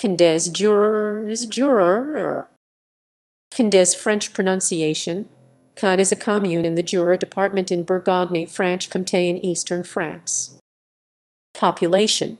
Condes Jura, Jura Condes French pronunciation Cod is a commune in the Jura department in Burgundy-Franche-Comté in eastern France. Population